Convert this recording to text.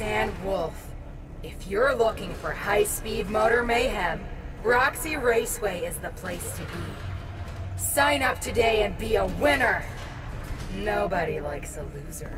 Sand Wolf. If you're looking for high-speed motor mayhem, Roxy Raceway is the place to be. Sign up today and be a winner! Nobody likes a loser.